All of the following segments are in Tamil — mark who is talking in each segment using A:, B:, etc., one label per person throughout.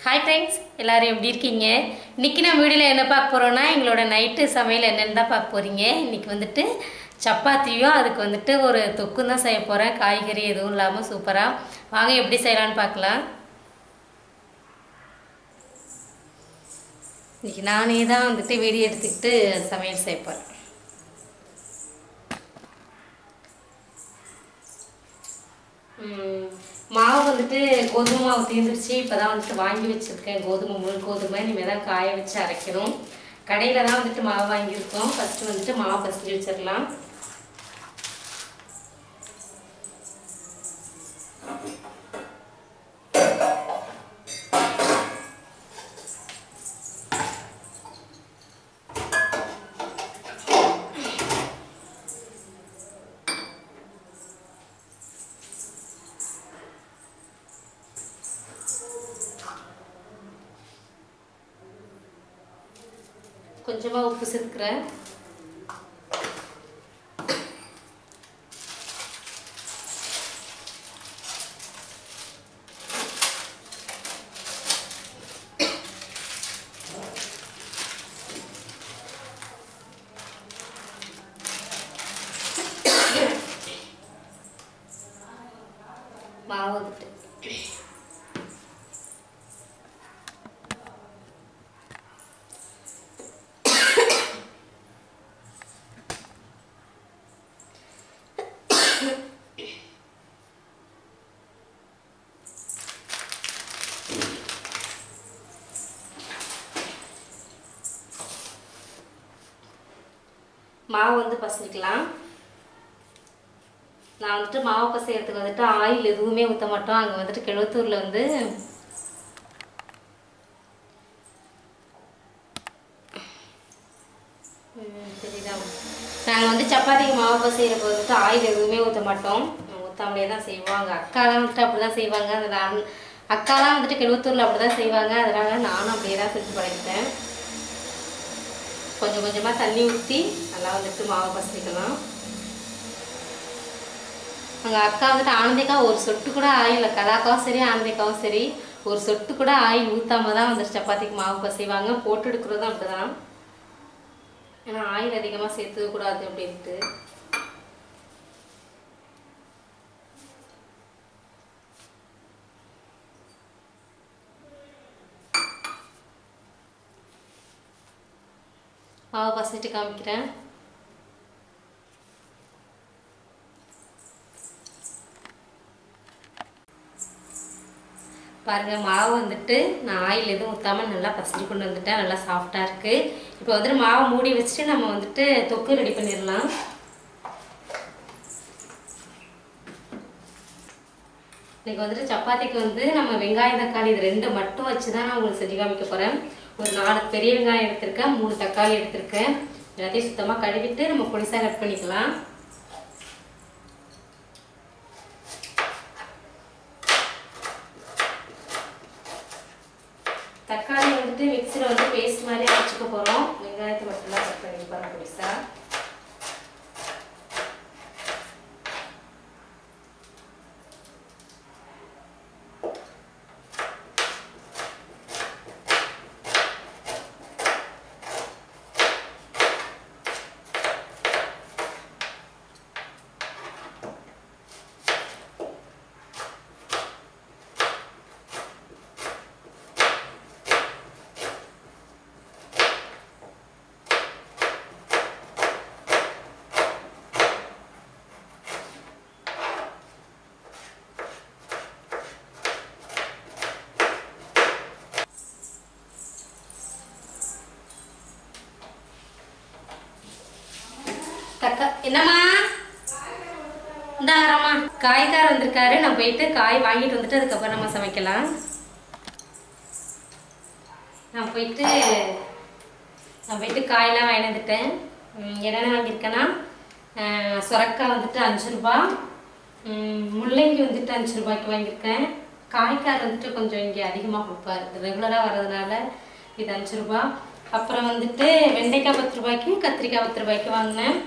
A: ஹாய் ஃப்ரெண்ட்ஸ் எல்லோரும் எப்படி இருக்கீங்க? இன்றைக்கி நம்ம வீடியோவில் என்ன பார்க்க போகிறோன்னா எங்களோட நைட்டு சமையல் என்னென்னு தான் பார்க்க போகிறீங்க இன்னைக்கு வந்துட்டு சப்பாத்தியும் அதுக்கு வந்துட்டு ஒரு தொக்கும் தான் செய்ய போகிறேன் காய்கறி எதுவும் இல்லாமல் சூப்பராக வாங்க எப்படி செய்யலான்னு பார்க்கலாம். இன்றைக்கி நானே தான் வந்துட்டு வீடியோ எடுத்துக்கிட்டு சமையல் செய்ய போகிறேன் ம், மாவு வந்துட்டு கோதுமை மாவு தீர்ந்துருச்சு இப்போ தான் வந்துட்டு வாங்கி வச்சுருக்கேன். கோதுமை முழு கோதுமை. இனிமேல் தான் காய வச்சு அரைக்கணும். கடையில் தான் வந்துட்டு மாவு வாங்கியிருக்கோம். ஃபஸ்ட்டு வந்துட்டு மாவு பசஞ்சு வச்சிடலாம் உப்பு மாவு வந்து பசிக்கலாம் நான் வந்துட்டு மாவு பசைகிறதுக்கு வந்துட்டு ஆயில் எதுவுமே ஊற்ற மாட்டோம். அங்கே வந்துட்டு கிழத்தூரில் வந்து ம், நாங்கள் வந்து சப்பாத்திக்கு மாவு பசைகிறப்ப வந்துட்டு ஆயில் எதுவுமே ஊற்ற மாட்டோம். ஊற்றாமலே தான் செய்வோம் அங்கே அக்காலாம் வந்துட்டு அப்படி தான் செய்வாங்க. அது நான் அக்காலாம் வந்துட்டு கிழத்தூரில் அப்படி தான் செய்வாங்க. அதனால நானும் அப்படியே தான் செஞ்சு பழகிட்டேன் கொஞ்சம் கொஞ்சமாக தண்ணி ஊற்றி நல்லா வந்துட்டு மாவு பசைக்கலாம். அங்கே அக்கா வந்துட்டு ஆனந்திக்காக ஒரு சொட்டு கூட ஆயில் கலாக்காவும் சரி ஆனந்திக்காவும் சரி. ஒரு சொட்டு கூட ஆயில் ஊற்றாம தான் வந்துட்டு சப்பாத்திக்கு மாவு பசைவாங்க. போட்டு எடுக்கிறதும் அப்படி தான் ஏன்னா ஆயில் அதிகமாக சேர்த்துக்கூடாது அப்படின்ட்டு. மாவு பசைட்டு காமிக்கிறேன். பாருங்க மாவு வந்துட்டு நான் ஆயில் எதுவும் ஊற்றாம நல்லா பசஞ்சு கொண்டு வந்துட்டேன். நல்லா சாஃப்டாக இருக்கு. இப்போ வந்துட்டு மாவை மூடி வச்சுட்டு நம்ம வந்துட்டு தொக்கு ரெடி பண்ணிடலாம். இன்னைக்கு வந்துட்டு சப்பாத்திக்கு வந்து நம்ம வெங்காயம் தக்காளி இது ரெண்டு மட்டும் வச்சு தான் நான் உங்களுக்கு செஞ்சு காமிக்க போகிறேன் ஒரு நாலு பெரிய வெங்காயம் எடுத்திருக்கேன் மூணு தக்காளி எடுத்திருக்கேன். எல்லாத்தையும் சுத்தமாக கழுவிட்டு நம்ம பொடிசாக கட் பண்ணிக்கலாம். தக்காளி வந்துட்டு மிக்சியில் வந்து பேஸ்ட் மாதிரி அரைச்சிக்க போகிறோம் வெங்காயத்தை மட்டும்தான் கட் பண்ணி போகிறோம் பொடிசா தக்கா என்னம்மா இந்தாங்கம்மா காய்கார் வந்திருக்காரு. நான் போயிட்டு காய் வாங்கிட்டு வந்துட்டு அதுக்கப்புறம் நம்ம சமைக்கலாம். நான் போயிட்டு நான் போயிட்டு காயெல்லாம் வாங்கிட்டு வந்துட்டேன். என்னென்ன வாங்கியிருக்கேன்னா சுரக்காய் வந்துட்டு அஞ்சு ரூபா. முள்ளங்கி வந்துட்டு அஞ்சு ரூபாய்க்கு வாங்கியிருக்கேன். காய்கார் வந்துட்டு கொஞ்சம் இங்கே அதிகமாக கொடுப்பாரு. ரெகுலராக வர்றதுனால இது அஞ்சு ரூபா. அப்புறம் வந்துட்டு வெண்டைக்காய் பத்து ரூபாய்க்கு கத்திரிக்காய் பத்து ரூபாய்க்கு வாங்கினேன்.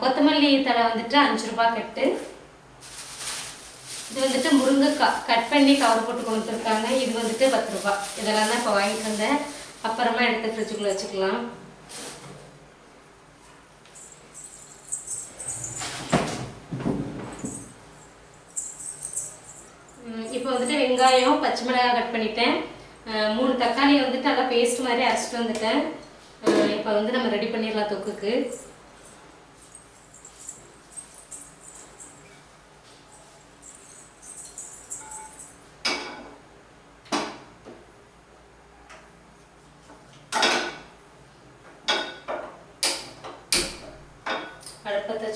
A: கொத்தமல்லி தழை வந்துட்டு அஞ்சு ரூபாய் கட்டு. இது வந்துட்டு முருங்கைக்காய் கட் பண்ணி கவர் போட்டு கொடுத்துருக்காங்க இது வந்துட்டு பத்து ரூபாய். இதெல்லாம் தான் இப்போ வாங்கிட்டு வந்தேன். அப்புறமா எடுத்து ஃப்ரிட்ஜுக்குள்ளே வச்சுக்கலாம். இப்போ வந்துட்டு வெங்காயம் பச்சை மிளகாய் கட் பண்ணிட்டேன். மூணு தக்காளியை வந்துட்டு நல்லா பேஸ்ட் மாதிரி அரைச்சிட்டு வந்துட்டேன். இப்போ வந்து நம்ம ரெடி பண்ணிடலாம் தொக்குக்கு. அடுப்பத்தை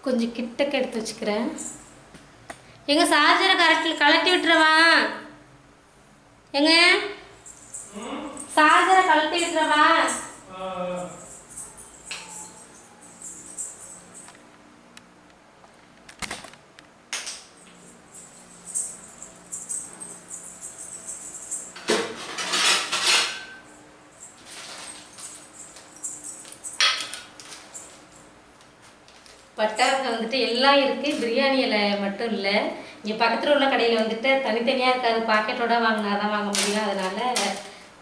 A: கொஞ்சம் கிட்டக்க எடுத்து வச்சுக்கிறேன். எங்க சார்ஜரை கரெக்டில் கலட்டி விட்டுறவா? எங்க? சார்ஜரை கலட்டி விட்டுறவா? பட்டாசு வந்துட்டு எல்லாம் இருக்கு. பிரியாணி இலை மட்டும் இல்லை. இங்கே பக்கத்தில் உள்ள கடையில் வந்துட்டு தனித்தனியாக இருக்காது. பாக்கெட்டோட வாங்கினா தான் வாங்க முடியும். அதனால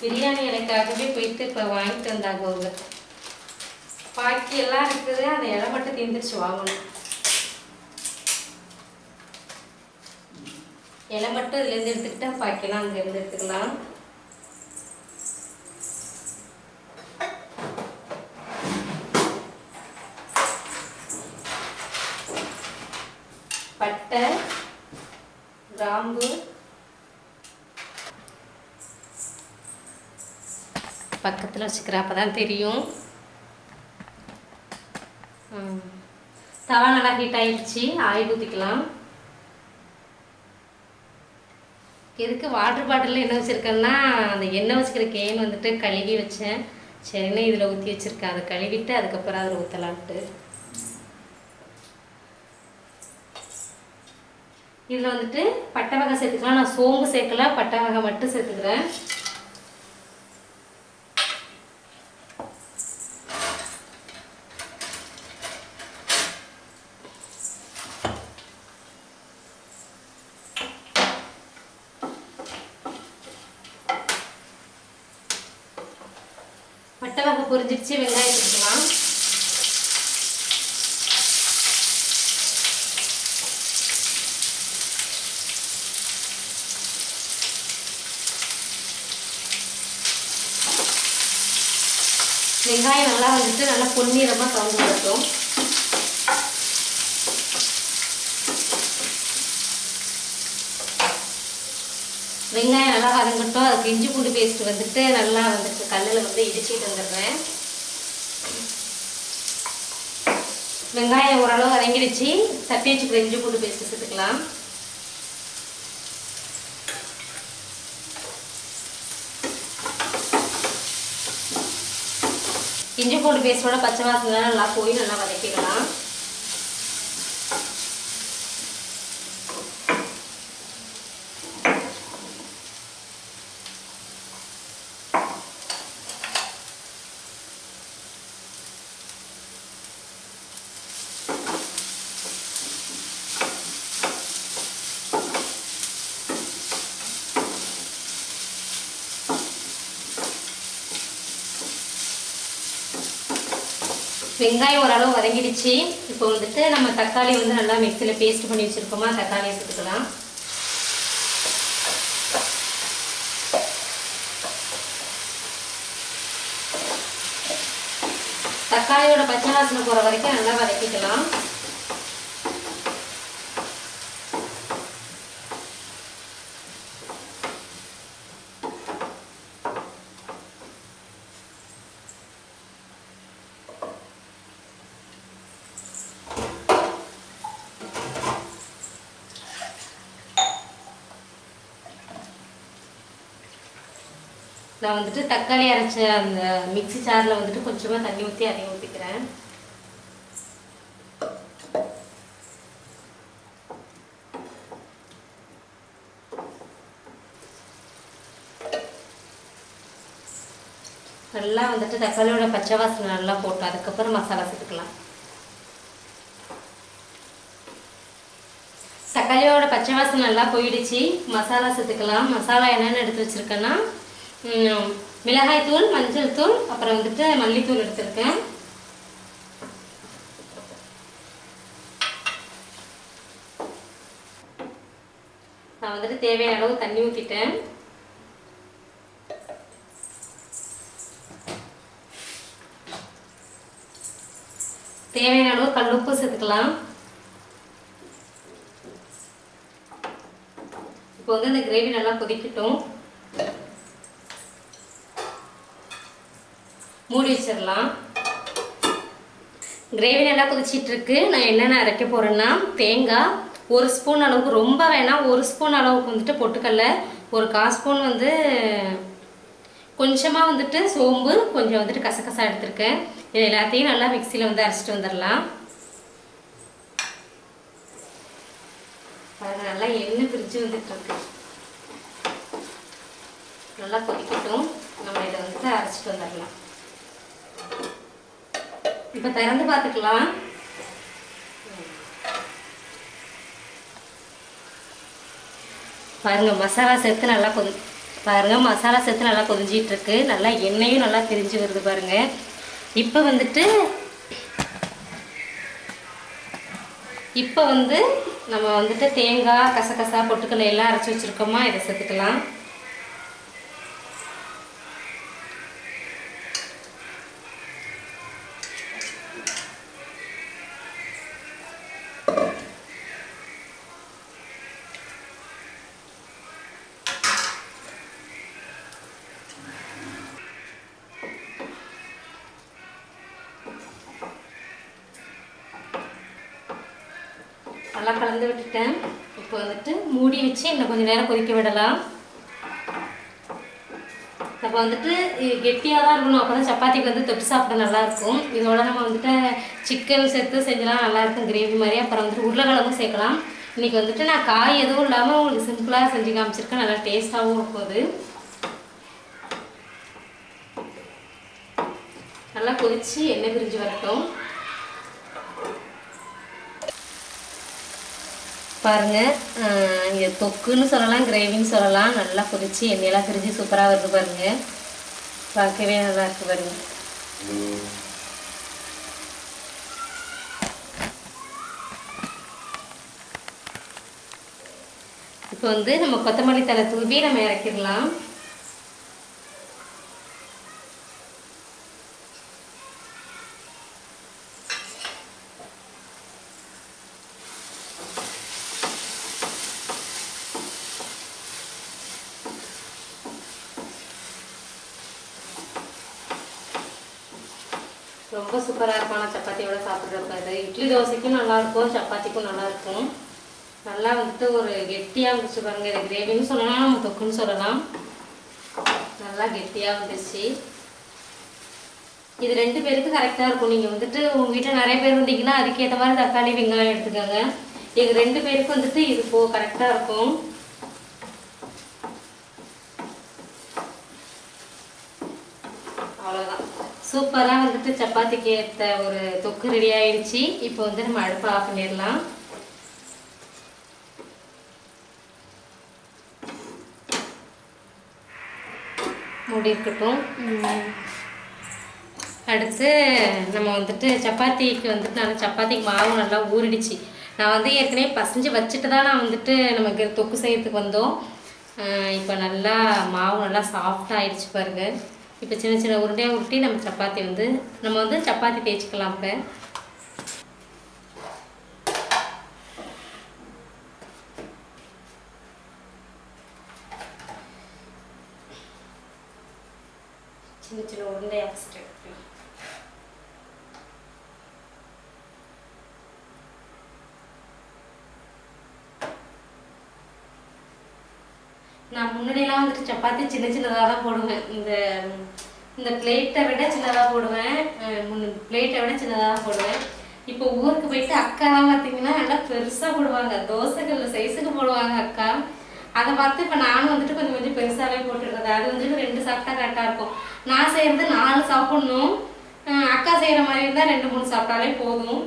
A: பிரியாணி இலைக்காகவே போயிட்டு இப்போ வாங்கிட்டு வந்தாங்க அவங்க. பாக்கி எல்லாம் இருக்குது. அந்த இலை மட்டும் தீர்ந்துருச்சு வாங்கணும். இலை மட்டும் இதுலேருந்து எடுத்துக்கிட்டா பாக்கிலாம் அங்கேருந்து எடுத்துக்கலாம் பட்டை கிராம்பு பக்கத்தில் வச்சுக்கிறேன் அப்போ தான் தெரியும் தவா நல்லா ஹீட் ஆகிடுச்சி ஆயில் ஊற்றிக்கலாம் எதுக்கு வாட்டர் பாட்டிலில் என்ன வச்சுருக்கேன்னா அந்த எண்ணெய் வச்சுக்கிற கேன் வந்துட்டு கழுவி வச்சேன். சரின்னு இதில் ஊற்றி வச்சுருக்கேன்? அதை கழுவிட்டு அதுக்கப்புறம் அதில் ஊற்றலான்ட்டு இதில் வந்துட்டு பட்டை வகை சேர்த்துக்கலாம். நான் சோம்பு சேர்க்கல பட்டை வகை மட்டும் சேர்த்துக்கிறேன். பட்டை வகை பொரிஞ்சிருச்சு வெங்காயம் சேர்த்துக்கலாம் வெங்காயம் நல்லா வந்துட்டு நல்லா பொன்னிறமாக கலந்து வரட்டும் வெங்காயம் நல்லா வதங்கட்டும். அதுக்கு இஞ்சி பூண்டு பேஸ்ட் வந்துட்டு நல்லா வந்துட்டு கல்லில் வந்து இடிச்சிட்டு வந்துடுறேன். வெங்காயம் ஓரளவு வதங்கிடுச்சு. தப்பி வச்சுக்கிற இஞ்சி பூண்டு பேஸ்ட் சேர்த்துக்கலாம் இஞ்சி பூண்டு பேஸ்டோட பச்சை வாசனை நல்லா போய் நல்லா வதக்கிக்கலாம் வெங்காயம் ஓரளவு வதங்கிடுச்சு. இப்போ வந்துட்டு நம்ம தக்காளி வந்து நல்லா மிக்சியில் பேஸ்ட் பண்ணி வச்சுருக்கோமா? தக்காளியை சேர்த்துக்கலாம். தக்காளியோட பச்சை வாசனை போகிற வரைக்கும் நல்லா வதக்கிக்கலாம். நான் வந்துட்டு தக்காளி அரைச்ச அந்த மிக்சி சாரில் வந்துட்டு கொஞ்சமாக தண்ணி ஊற்றி அதையும் ஊற்றிக்கிறேன் நல்லா வந்துட்டு தக்காளியோட பச்சை வாசனை நல்லா போட்டோம். அதுக்கப்புறம் மசாலா சேர்த்துக்கலாம். தக்காளியோட பச்சை வாசனை நல்லா போயிடுச்சு. மசாலா சேர்த்துக்கலாம். மசாலா என்னென்னு எடுத்து வச்சுருக்கேன்னா மிளகாய் தூள் மஞ்சள் தூள் அப்புறம் வந்துட்டு மல்லித்தூள் எடுத்திருக்கேன். நான் வந்துட்டு தேவையான அளவு தண்ணி ஊற்றிட்டேன் தேவையான அளவு கல்லுப்பு சேர்த்துக்கலாம். இப்போ வந்து இந்த கிரேவி நல்லா கொதிக்கட்டும். மூடி வச்சிடலாம். கிரேவி நல்லா கொதிச்சிட்டு இருக்கு நான் என்னென்ன அரைக்க போறேன்னா தேங்காய் ஒரு ஸ்பூன் அளவுக்கு ரொம்ப வேணாம் ஒரு ஸ்பூன் அளவுக்கு வந்துட்டு பொட்டுக்கடலை ஒரு கால் ஸ்பூன் வந்து கொஞ்சமாக வந்துட்டு சோம்பு கொஞ்சம் வந்துட்டு கசகசா எடுத்திருக்கேன். இது எல்லாத்தையும் நல்லா மிக்சியில் வந்து அரைச்சிட்டு வந்துடலாம். நல்லா எண்ணெய் பிரிஞ்சு வந்துட்டு நல்லா கொதிக்கட்டும். நம்ம இதை வந்துட்டு அரைச்சிட்டு வந்துடலாம். இப்போ திறந்து பார்த்துக்கலாம். பாருங்க மசாலா சேர்த்து நல்லா கொதி பாருங்க மசாலா சேர்த்து நல்லா கொதிஞ்சிட்டு இருக்கு நல்லா எண்ணெயும் நல்லா பிரிஞ்சு வருது பாருங்க. இப்போ வந்துட்டு இப்போ வந்து நம்ம வந்துட்டு தேங்காய் கசகசா பொட்டுக்கல்லை எல்லாம் அரைச்சி வச்சிருக்கோமா? இதை சேர்த்துக்கலாம். நல்லா கலந்து விட்டுட்டேன். இப்போ வந்துட்டு மூடி வச்சு இன்னும் கொஞ்சம் நேரம் கொதிக்க விடலாம். அப்போ வந்துட்டு கெட்டியாக தான் இருக்கணும். அப்போ தான் சப்பாத்திக்கு வந்து தொட்டு சாப்பிட நல்லாயிருக்கும் இதோட நம்ம வந்துட்டு சிக்கன் சேர்த்து செஞ்சலாம். நல்லாயிருக்கும் கிரேவி மாதிரி. அப்புறம் வந்துட்டு உருளைக்கிழங்கும் சேர்க்கலாம். இன்றைக்கி வந்துட்டு நான் காய் எதுவும் இல்லாமல் உங்களுக்கு சிம்பிளாக செஞ்சு காமிச்சிருக்கேன். நல்லா டேஸ்ட்டாகவும் இருக்கும் அது நல்லா கொதித்து எண்ணெய் பிரிஞ்சு வரட்டும். பாருங்க. இங்கே தொக்குன்னு சொல்லலாம் கிரேவின்னு சொல்லலாம். நல்லா கொதிச்சு எண்ணெயெல்லாம் பிரிஞ்சு சூப்பராக வருது பாருங்க. பார்க்கவே நல்லா இருக்கு பாருங்க. இப்போ வந்து நம்ம கொத்தமல்லி தலை தூவி நம்ம இறக்கிடலாம். ரொம்ப சூப்பராக இருக்கும். ஆனால் சப்பாத்தியோட சாப்பிட்றப்பாது இட்லி தோசைக்கும் நல்லாயிருக்கும் சப்பாத்திக்கும் நல்லாயிருக்கும் நல்லா வந்துட்டு ஒரு கெட்டியாக வந்துச்சு பாருங்க. இது கிரேவின்னு சொல்லலாம் நம்ம தொக்குன்னு சொல்லலாம். நல்லா கெட்டியாக வந்துச்சு. இது ரெண்டு பேருக்கு கரெக்டாக இருக்கும். நீங்கள் வந்துட்டு உங்கள் வீட்டில் நிறைய பேர் வந்தீங்கன்னா அதுக்கேற்ற மாதிரி தக்காளி வெங்காயம் எடுத்துக்கோங்க. எங்கள் ரெண்டு பேருக்கு வந்துட்டு இது போ கரெக்டாக இருக்கும் அவ்வளோதான் சூப்பராக வந்துட்டு சப்பாத்திக்கு ஏற்ற ஒரு தொக்கு ரெடி ஆயிடுச்சு. இப்போ வந்து நம்ம அடுப்பை ஆஃப் பண்ணிடலாம். மூடி இருக்கட்டும். அடுத்து நம்ம வந்துட்டு சப்பாத்திக்கு வந்துட்டு நல்லா சப்பாத்திக்கு மாவு நல்லா ஊறிடுச்சு. நான் வந்து ஏற்கனவே பசஞ்சு வச்சுட்டு தான் நான் வந்துட்டு நமக்கு தொக்கு செய்யறதுக்கு வந்தோம். இப்போ நல்லா மாவு நல்லா சாஃப்டாக ஆயிடுச்சு பாருங்க. இப்போ சின்ன சின்ன உருண்டையாக உருட்டி நம்ம சப்பாத்தி வந்து நம்ம வந்து சப்பாத்தி தேய்ச்சிக்கலாம் இப்போ. சின்ன சின்ன உருண்டையாக ஃபஸ்ட்டு நான் முன்னாடியெல்லாம் வந்துட்டு சப்பாத்தி சின்ன சின்னதாக தான் போடுவேன். இந்த இந்த பிளேட்டை விட சின்னதாக போடுவேன். பிளேட்டை விட சின்னதாக தான் போடுவேன். இப்போ ஊருக்கு போயிட்டு அக்காலாம் பார்த்தீங்கன்னா நல்லா பெருசாக போடுவாங்க. தோசைக்கல்ல சைஸுக்கு போடுவாங்க அக்கா. அதை பார்த்து இப்போ நானும் வந்துட்டு கொஞ்சம் கொஞ்சம் பெருசாகவே போட்டுடுறது அது வந்துட்டு ரெண்டு சாப்பிட்டா கரெக்டாக இருக்கும். நான் செய்கிறது நாலு சாப்பிட்ணும். அக்கா செய்கிற மாதிரி இருந்தால் ரெண்டு மூணு சாப்பிட்டாலே போதும்.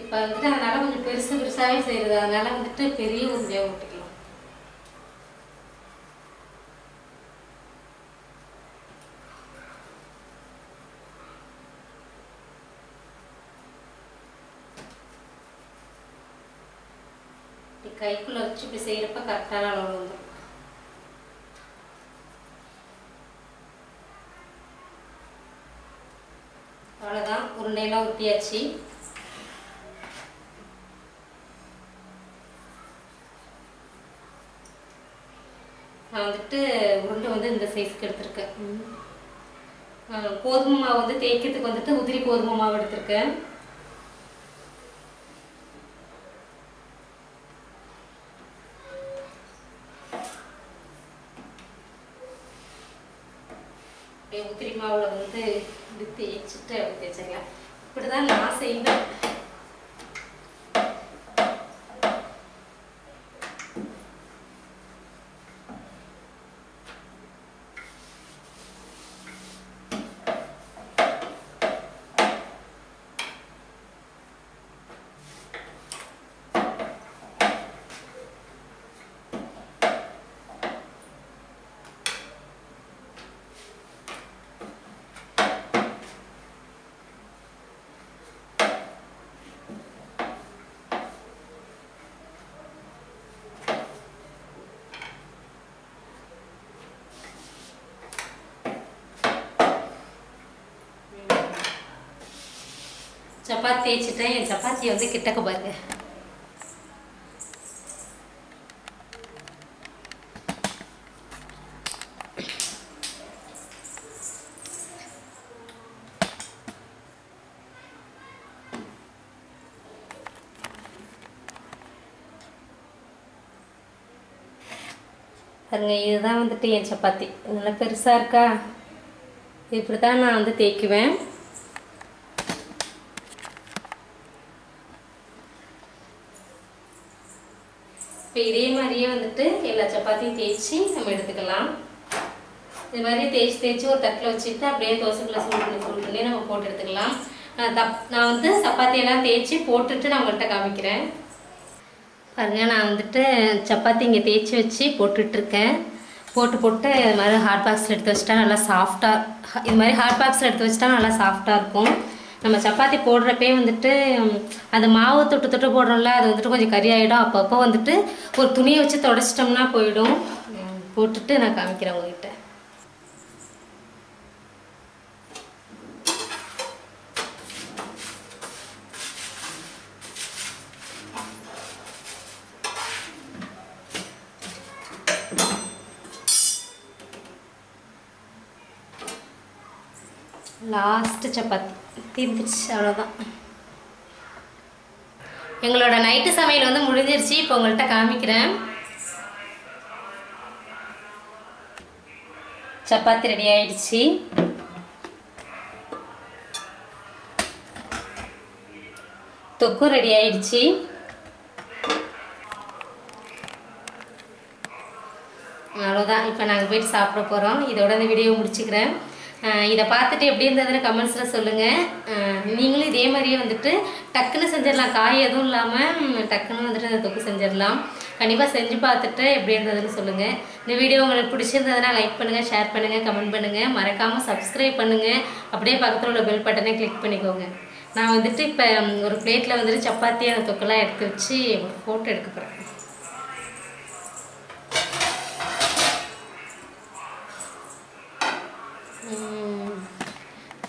A: இப்போ வந்துட்டு அதனால் கொஞ்சம் பெருசு பெருசாகவே செய்கிறது அதனால் வந்துட்டு பெரிய உருண்டையாக ஓட்டுக்கலாம் இப்படி கைக்குள்ளே வச்சு இப்படி செய்கிறப்ப கரெக்டான அளவு வந்துடும் அவ்வளோதான் உருண்டையெல்லாம் ஊற்றியாச்சு நான் வந்துட்டு உருண்டை வந்து இந்த சைஸ்க்கு எடுத்திருக்கேன். கோதுமை மாவு வந்து தேய்க்கிறதுக்கு வந்துட்டு உதிரி கோதுமை மாவு எடுத்திருக்கேன் அப்படியே உதிரி மாவுல வந்து இப்படி தேய்ச்சிட்டு அப்படி தேய்ச்சிக்கலாம் இப்படிதான் நான் செய்வேன் சப்பாத்தி தேய்ச்சிட்டேன் என் சப்பாத்தியை வந்து கிட்டக்க பாருங்க. பாருங்க இதுதான் வந்துட்டு என் சப்பாத்தி. நல்லா பெருசாக இருக்கா? இப்படி தான் நான் வந்து தேய்க்குவேன் இப்போ இதே மாதிரியே வந்துட்டு எல்லா சப்பாத்தியும் தேய்ச்சி நம்ம எடுத்துக்கலாம். இது மாதிரி தேய்ச்சி தேய்ச்சி ஒரு தட்டில் வச்சுட்டு அப்படியே தோசைக்குள்ள சூடு பண்ணி சூடு பண்ணி நம்ம போட்டு எடுத்துக்கலாம். நான் தப் நான் வந்து சப்பாத்தியெல்லாம் தேய்ச்சி போட்டுட்டு நான் உங்கள்கிட்ட காமிக்கிறேன். பாருங்கள் நான் வந்துட்டு சப்பாத்தி இங்கே தேய்ச்சி வச்சு போட்டுட்ருக்கேன் போட்டு போட்டு இது மாதிரி ஹாட் பாக்ஸில் எடுத்து வச்சிட்டா நல்லா சாஃப்டாக இது மாதிரி ஹாட் பாக்ஸில் எடுத்து வச்சிட்டா நல்லா சாஃப்டாக இருக்கும். நம்ம சப்பாத்தி போடுறப்பே வந்துட்டு அந்த மாவு தொட்டு தொட்டு போடுறோம்ல அது வந்துட்டு கொஞ்சம் கறி ஆகிடும் அப்பப்போ வந்துட்டு ஒரு துணியை வச்சு தொடச்சிட்டோம்னா போயிடும். போட்டுட்டு நான் காமிக்கிறேன் உங்ககிட்ட. லாஸ்ட்டு சப்பாத்தி. தீர்ந்துச்சு அவ்வளோதான் எங்களோட நைட்டு சமையல் வந்து முடிஞ்சிருச்சு. இப்போ உங்கள்கிட்ட காமிக்கிறேன். சப்பாத்தி ரெடி ஆயிடுச்சு. தொக்கும் ரெடி ஆயிடுச்சு. அவ்வளோதான் இப்போ நாங்கள் போயிட்டு சாப்பிட போகிறோம் இதோட இந்த வீடியோ முடிச்சுக்கிறேன். இதை பார்த்துட்டு எப்படி இருந்ததுன்னு கமெண்ட்ஸில் சொல்லுங்கள் நீங்களும் இதே மாதிரியே வந்துட்டு டக்குன்னு செஞ்சிடலாம். காய் எதுவும் இல்லாமல் டக்குன்னு வந்துட்டு அந்த தொக்கு செஞ்சிடலாம். கண்டிப்பாக செஞ்சு பார்த்துட்டு எப்படி இருந்ததுன்னு சொல்லுங்கள் இந்த வீடியோ உங்களுக்கு பிடிச்சிருந்ததுன்னா லைக் பண்ணுங்கள் ஷேர் பண்ணுங்கள் கமெண்ட் பண்ணுங்கள் மறக்காமல் சப்ஸ்கிரைப் பண்ணுங்கள் அப்படியே பக்கத்தில் உள்ள பெல் பட்டனை கிளிக் பண்ணிக்கோங்க. நான் வந்துட்டு இப்போ ஒரு பிளேட்டில் வந்துட்டு சப்பாத்தி அந்த தொக்கெல்லாம் எடுத்து வச்சு ஒரு ஃபோட்டோ எடுக்க போகிறேன்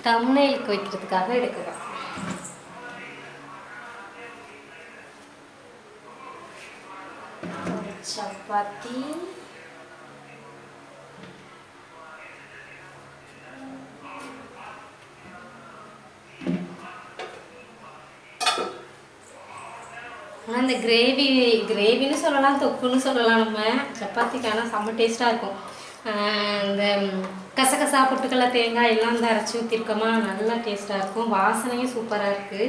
A: தம்னைலுக்கு வைக்கிறதுக்காக எடுக்கிறோம். சப்பாத்தி. ஆனால் இந்த கிரேவி கிரேவின்னு சொல்லலாம் தொக்குன்னு சொல்லலாம் நம்ம. சப்பாத்திக்கான செம்ம டேஸ்ட்டாக இருக்கும். ஆஹ் இந்த கசகசா பொட்டுக்கடலை தேங்காய் எல்லாம் வந்து அரைச்சி ஊற்றிருக்கோமா நல்லா டேஸ்ட்டாக இருக்கும். வாசனையும் சூப்பராக இருக்குது